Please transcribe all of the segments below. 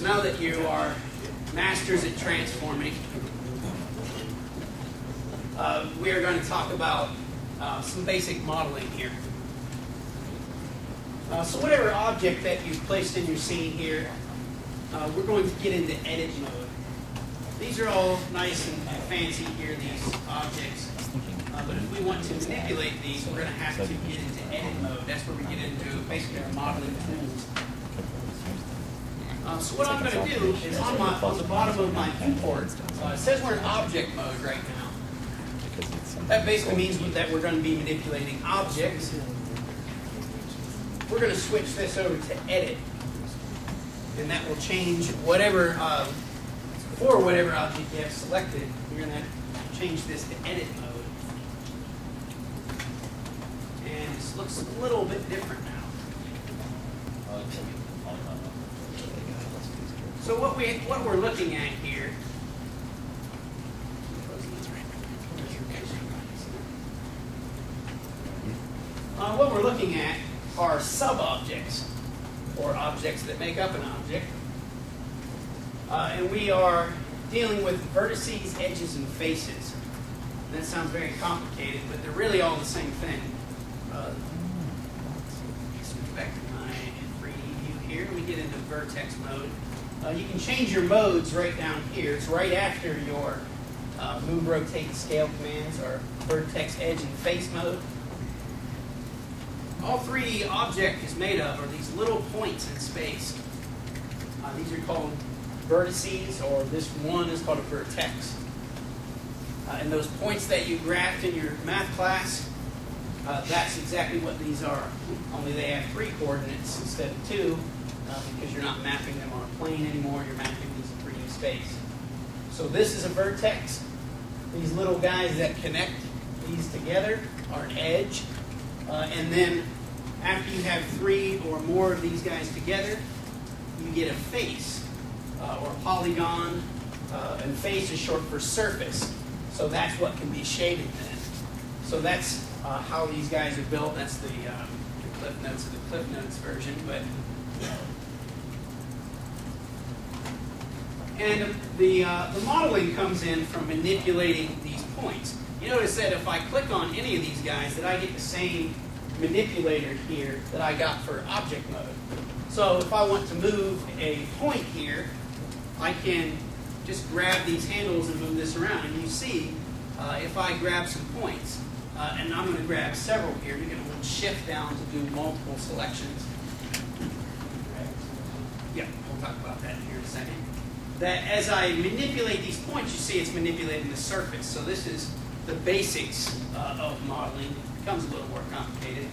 So now that you are masters at transforming, uh, we are going to talk about uh, some basic modeling here. Uh, so whatever object that you've placed in your scene here, uh, we're going to get into edit mode. These are all nice and fancy here, these objects. Uh, but if we want to manipulate these, we're going to have to get into edit mode. That's where we get into basically our modeling tools. Uh, so what I'm going to do is on, my, on the bottom of my viewport, uh, it says we're in object mode right now. That basically means that we're going to be manipulating objects. We're going to switch this over to edit. And that will change whatever, uh, for whatever object you have selected, you're going to change this to edit mode. And this looks a little bit different now. So what we what we're looking at here uh, what we're looking at are sub-objects, or objects that make up an object. Uh, and we are dealing with vertices, edges, and faces. And that sounds very complicated, but they're really all the same thing. Uh, switch back to my 3D view here. We get into vertex mode. Uh, you can change your modes right down here. It's right after your uh, move, rotate, scale commands or vertex, edge, and face mode. All 3D object is made of are these little points in space. Uh, these are called vertices, or this one is called a vertex. Uh, and those points that you graphed in your math class, uh, that's exactly what these are. Only they have three coordinates instead of two, because you're not mapping them on a plane anymore, you're mapping these in 3D space. So this is a vertex. These little guys that connect these together are an edge. Uh, and then after you have three or more of these guys together, you get a face uh, or a polygon. Uh, and face is short for surface. So that's what can be shaded then. So that's uh, how these guys are built. That's the, um, the Cliff Notes of the Cliff Notes version. But and the uh, the modeling comes in from manipulating these points. You notice that if I click on any of these guys, that I get the same manipulator here that I got for object mode. So if I want to move a point here, I can just grab these handles and move this around. And you see, uh, if I grab some points, uh, and I'm going to grab several here, you're going to hold shift down to do multiple selections. Yeah, we'll talk about that here in a second. That as I manipulate these points, you see it's manipulating the surface. So this is the basics uh, of modeling. It becomes a little more complicated.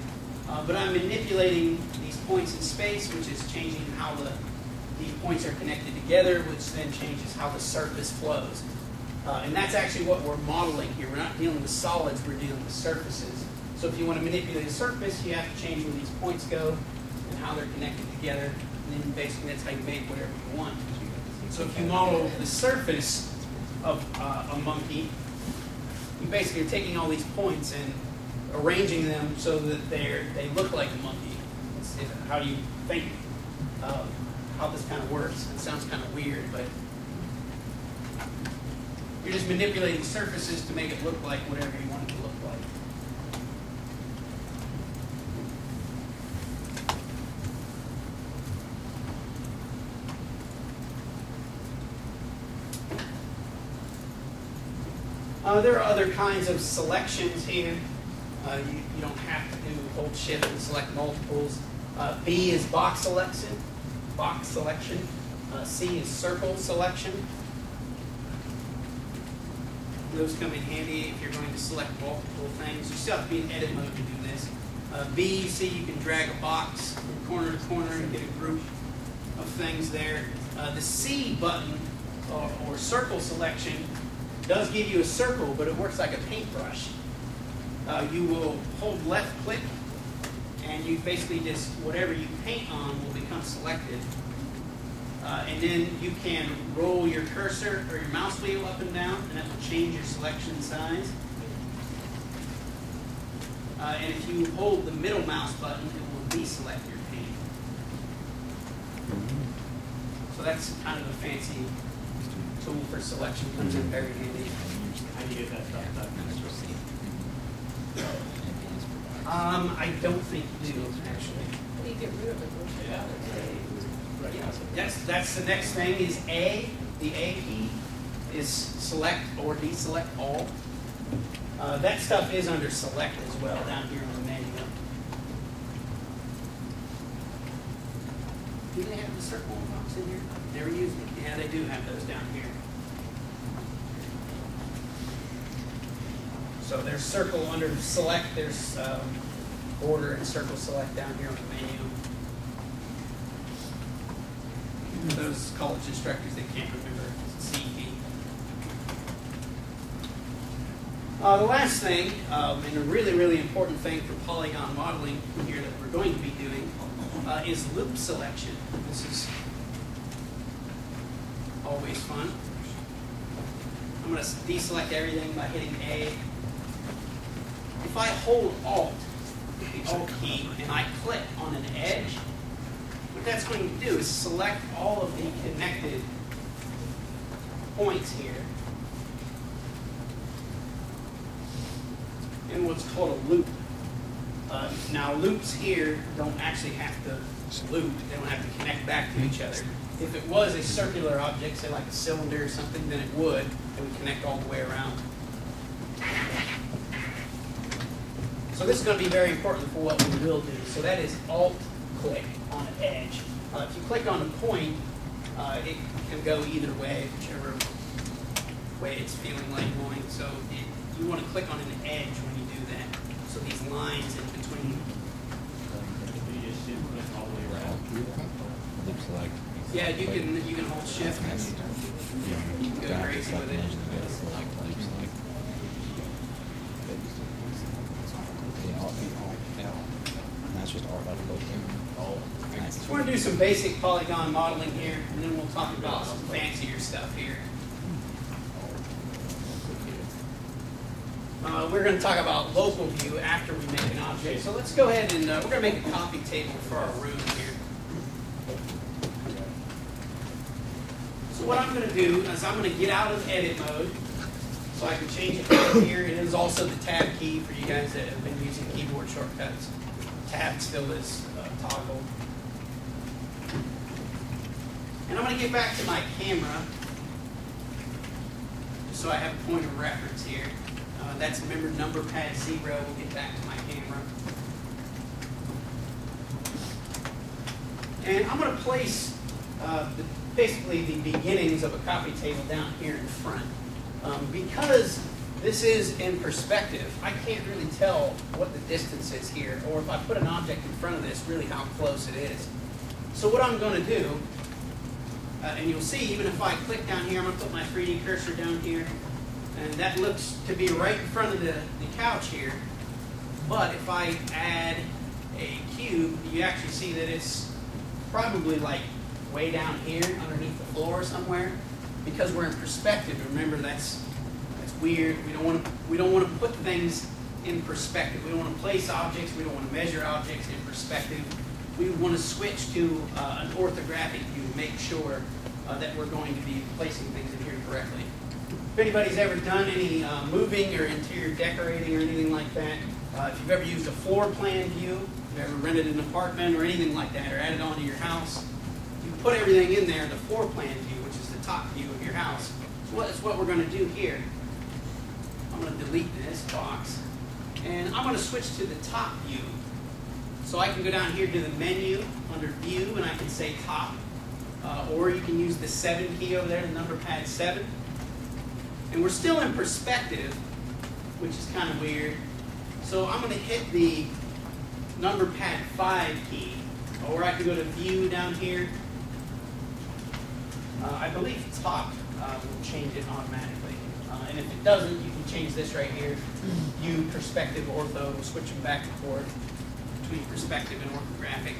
Uh, but I'm manipulating these points in space, which is changing how the these points are connected together, which then changes how the surface flows. Uh, and that's actually what we're modeling here. We're not dealing with solids, we're dealing with surfaces. So if you want to manipulate a surface, you have to change where these points go and how they're connected together. And then basically that's how you make whatever you want. So if you model the surface of uh, a monkey, you basically are taking all these points and arranging them so that they they look like a monkey. How do you think uh, how this kind of works? It sounds kind of weird, but you're just manipulating surfaces to make it look like whatever you want it to look like. Uh, there are other kinds of selections here. Uh, you, you, don't have to do hold shift and select multiples. Uh, B is box selection. Box selection. Uh, C is circle selection. Those come in handy if you're going to select multiple things. You still have to be in edit mode to do this. Uh, B, you see you can drag a box from corner to corner and get a group of things there. Uh, the C button or, or circle selection does give you a circle, but it works like a paintbrush. Uh, you will hold left click, and you basically just, whatever you paint on will become selected. Uh, and then you can roll your cursor or your mouse wheel up and down, and that will change your selection size. Uh, and if you hold the middle mouse button, it will deselect your paint. So that's kind of a fancy tool for selection, comes in very handy. How do you get that stuff done? Um, I don't think you do, actually. You get rid of it. Yeah. Yeah, That's, that's the next thing is A, the A key is select or deselect all. Uh, that stuff is under select as well down here in the menu. Do they have the circle box in here? Never used it. Yeah, they do have those down here. So there's circle under select, there's, um, border and circle select down here on the menu. Those college instructors, they can't remember CP. Uh, the last thing, um, and a really, really important thing for polygon modeling here that we're going to be doing, uh, is loop selection. This is always fun. I'm going to deselect everything by hitting A. If I hold Alt, the Alt key, and I click on an edge, what that's going to do is select all of the connected points here in what's called a loop. Now loops here don't actually have to loop, they don't have to connect back to each other. If it was a circular object, say like a cylinder or something, then it would, it would connect all the way around. So this is going to be very important for what we will do. So that is Alt click on an edge. Uh, if you click on a point, uh, it can go either way, whichever way it's feeling like going. So it, you want to click on an edge when you do that. So these lines in between. You just sit with it all the way around. Looks like. Yeah, you can you can hold shift. You can go crazy with it. That's just art like So we're going to do some basic polygon modeling here, and then we'll talk about some fancier stuff here. Uh, we're going to talk about local view after we make an object. So let's go ahead and uh, we're going to make a copy table for our room here. So what I'm going to do is I'm going to get out of edit mode so I can change it down here. And It is also the tab key for you guys that have been using keyboard shortcuts. Tab still is uh, toggle. And I'm going to get back to my camera so I have a point of reference here. Uh, that's member number pad zero. We'll get back to my camera. And I'm going to place uh, the, basically the beginnings of a copy table down here in front. Um, because this is in perspective, I can't really tell what the distance is here, or if I put an object in front of this, really how close it is. So what I'm going to do, uh, and you'll see even if I click down here, I'm going to put my 3D cursor down here, and that looks to be right in front of the, the couch here. But if I add a cube, you actually see that it's probably like way down here underneath the floor somewhere because we're in perspective. Remember, that's that's weird. We don't want to we don't want to put things in perspective. We don't want to place objects. We don't want to measure objects in perspective. We want to switch to uh, an orthographic view to make sure uh, that we're going to be placing things in here correctly. If anybody's ever done any uh, moving or interior decorating or anything like that, uh, if you've ever used a floor plan view, if you've ever rented an apartment or anything like that, or added onto your house, you put everything in there, the floor plan view, which is the top view of your house. So what is what we're going to do here. I'm going to delete this box, and I'm going to switch to the top view. So I can go down here to the menu under View, and I can say Top, uh, or you can use the 7 key over there, the number pad 7. And we're still in perspective, which is kind of weird. So I'm going to hit the number pad 5 key, or I can go to View down here. Uh, I believe top uh, will change it automatically. Uh, and if it doesn't, you can change this right here. View, perspective, ortho, switch them back and forth between perspective and orthographic.